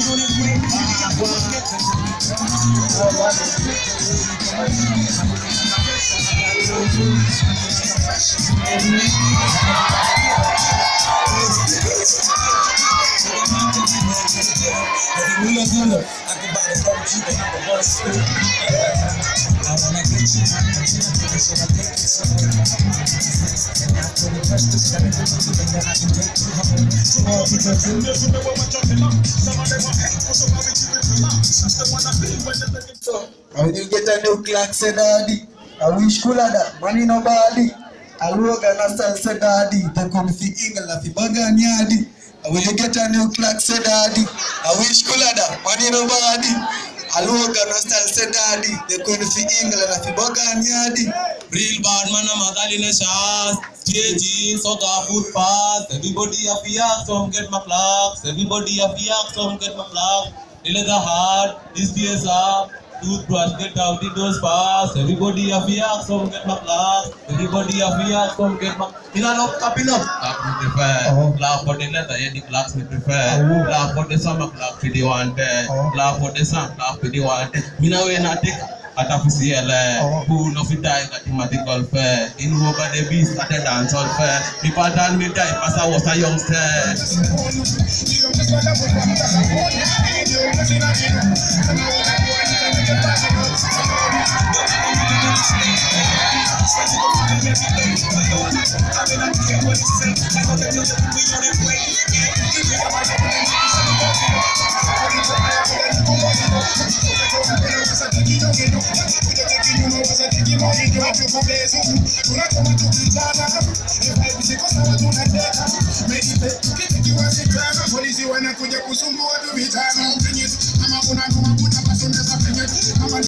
I wanna get you, so, when you get a new clock, say daddy. I wish kula that money no body. Aluoga na style say daddy. They come fi ingala fi baga nyadi. When you get a new clock, say daddy. I wish kula that money no body. aluoga nostalse dadi the queen fi ingla na fi boga nyadi real bad man na madali na shas jeji soga footpath everybody up here some get my plugs everybody up here some get my plugs Nila the heart, this BSR, toothbrush, get out in those bars. Everybody have the axe, get my class. Everybody have the axe, get my. Ilan up, kapil up. Clap we prefer. Uh-huh. Clap for the letter, yeah, the class we prefer. Uh-huh. Clap for the summer, clap for the one day. Clap for the sun, clap for the one day. Mina we na take atafisi ẹlẹ pool of die mathematical fair inú ọba davis attendance all fair bípa dan mi die pasa wọsa youngster. You. Was a youngster. Polisi wanakuja kusumbua tu vijana, ama kuna